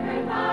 sacrifice